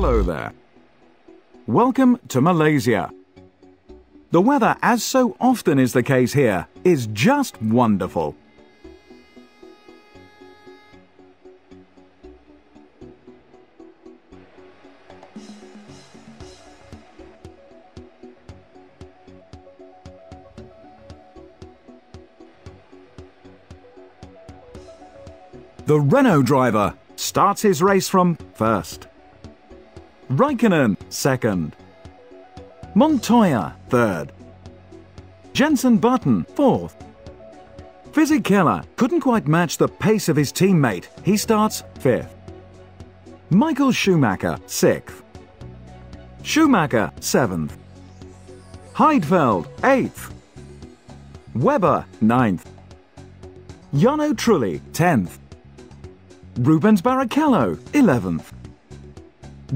Hello there. Welcome to Malaysia. The weather, as so often is the case here, is just wonderful. The Renault driver starts his race from first. Raikkonen second. Montoya third. Jenson Button fourth. Fisichella couldn't quite match the pace of his teammate. He starts fifth. Michael Schumacher sixth. Schumacher seventh. Heidfeld eighth. Webber ninth. Jarno Trulli tenth. Rubens Barrichello, 11th.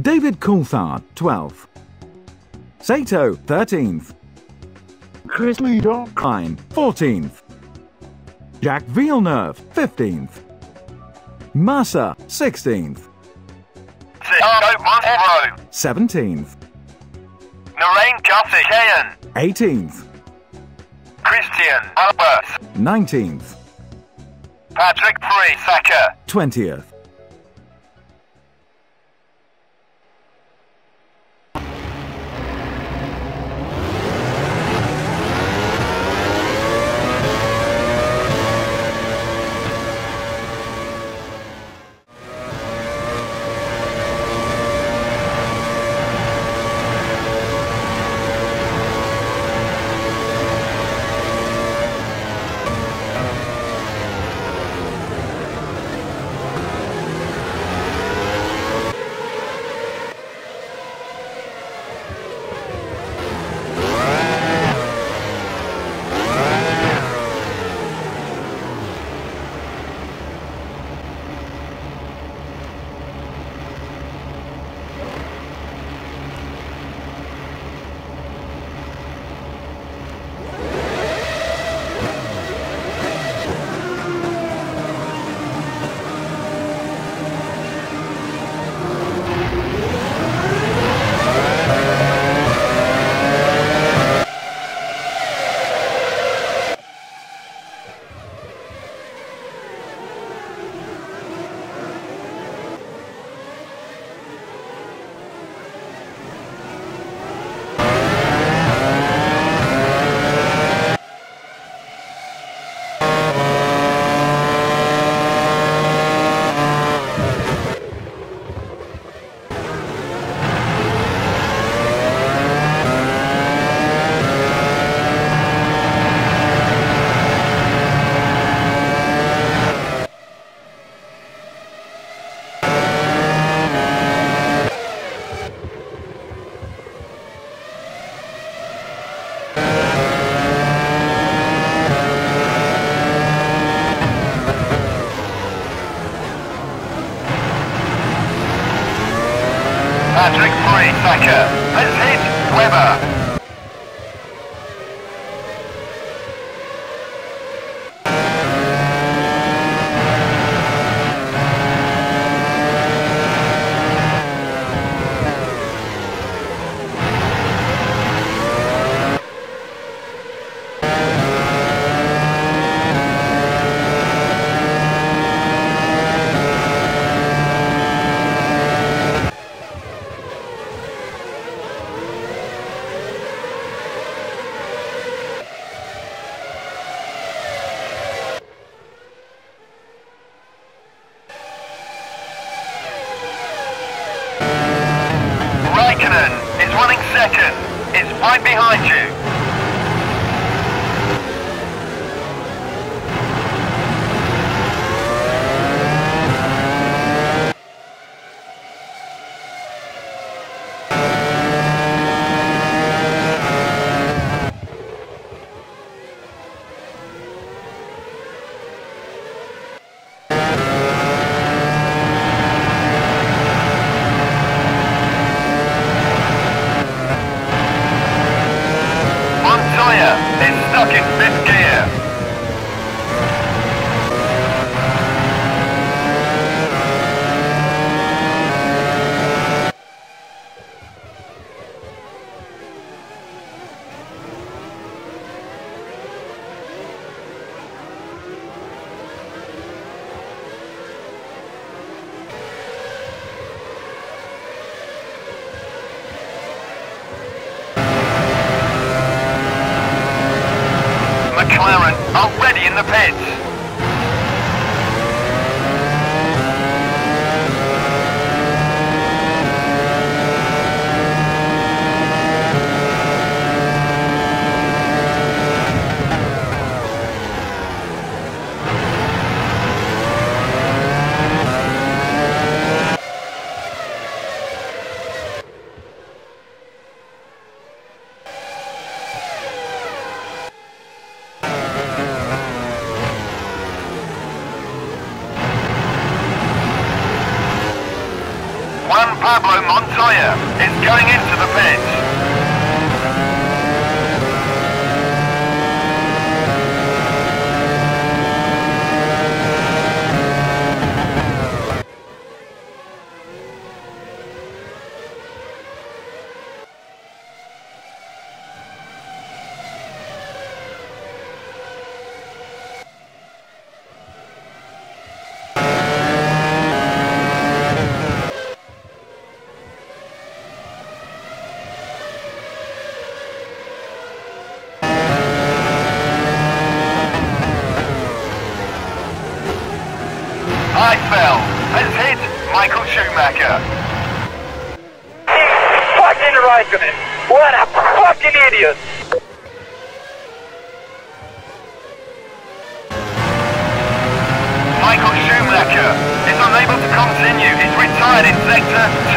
David Coulthard, 12th. Sato, 13th. Chris Leadoff. 14th. Jacques Villeneuve, 15th. Massa, 16th. Ricardo Monroe. 17th. Narain Karthikeyan. 18th. Christijan Albers. 19th. Patrick Friesacher. 20th. McLaren are ready in the pits. Pablo Montoya is going into the pits. Heidfeld has hit Michael Schumacher. He's Raikkonen. What a fucking idiot. Michael Schumacher is unable to continue. He's retired in sector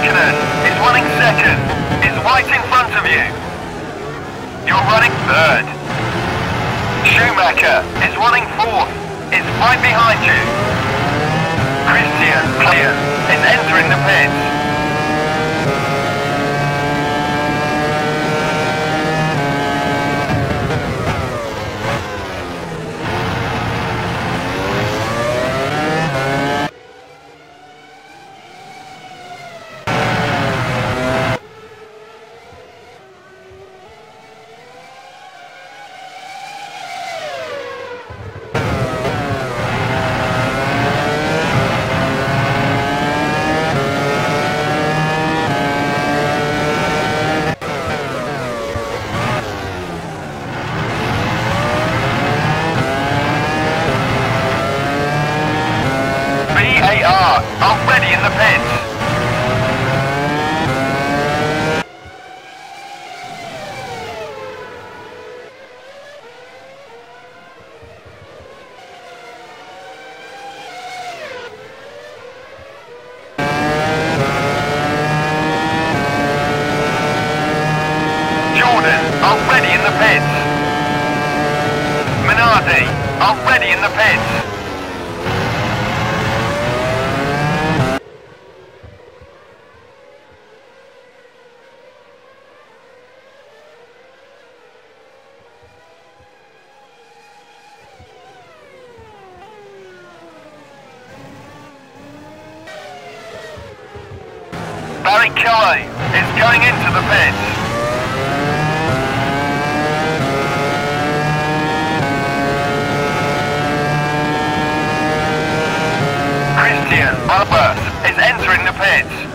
Raikkonen is running second, is right in front of you. You're running third. Schumacher is running fourth, is right behind you. Christian Klien is entering the pits. Barrichello is going into the pits. Christijan Albers is entering the pits.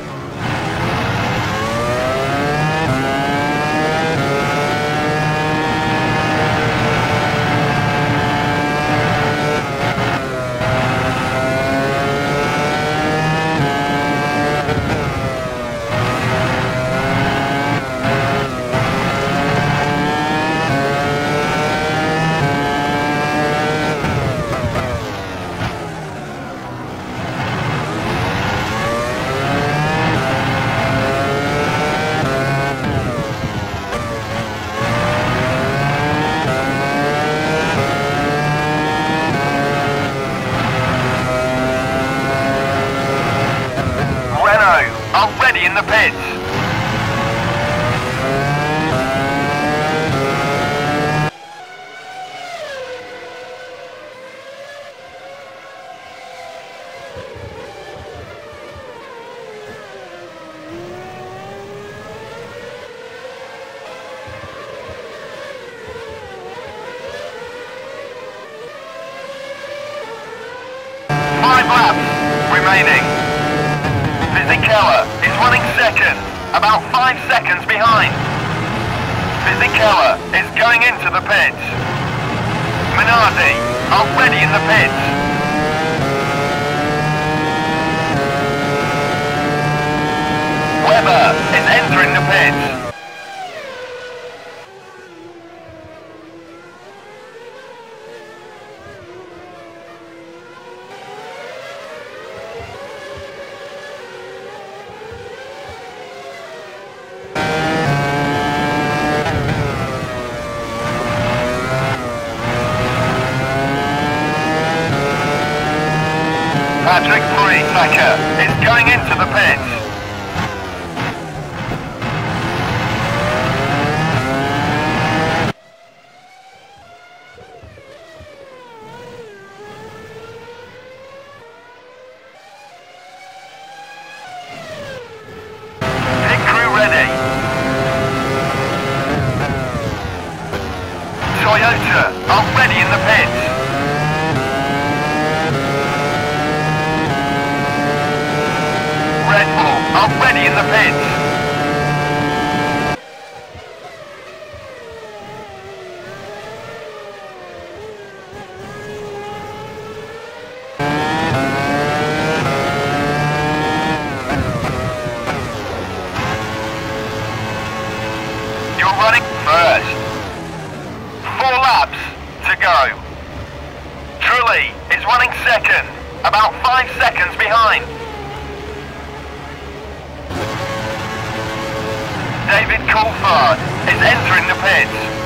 Remaining. Fisichella is running second, about five seconds behind. Fisichella is going into the pits. Minardi already in the pits. Webber is entering the pits. Patrick Tucker is going into the pits. Go. Trulli is running second, about five seconds behind. David Coulthard is entering the pits.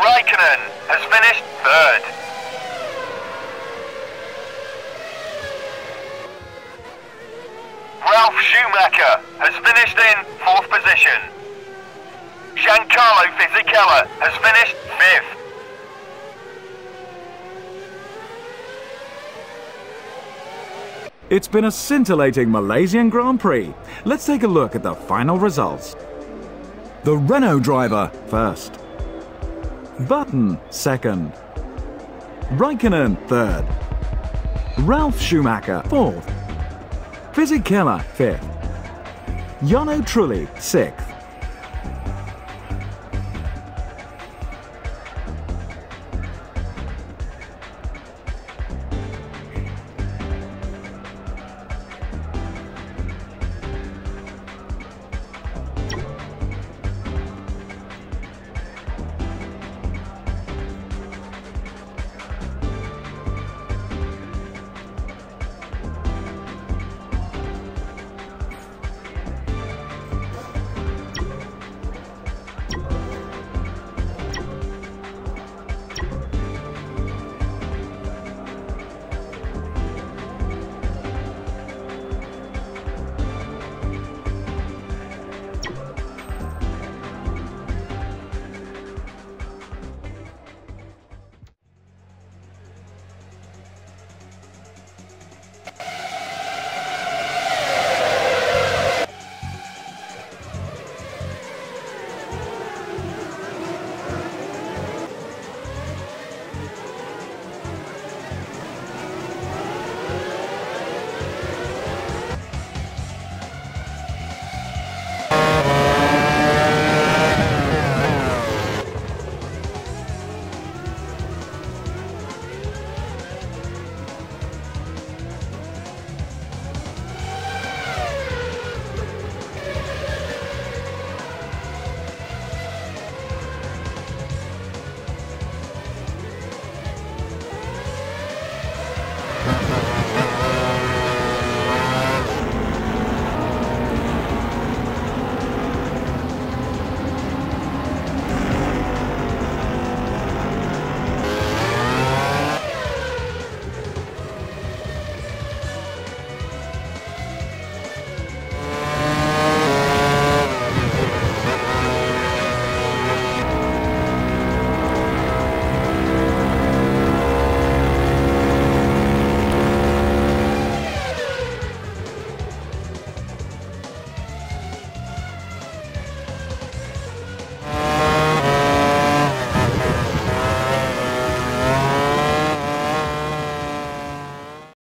Raikkonen has finished third. Ralf Schumacher has finished in fourth position. Giancarlo Fisichella has finished fifth. It's been a scintillating Malaysian Grand Prix. Let's take a look at the final results. The Renault driver first. Button second. Raikkonen third. Ralf Schumacher fourth. Fisichella fifth. Jarno Trulli sixth.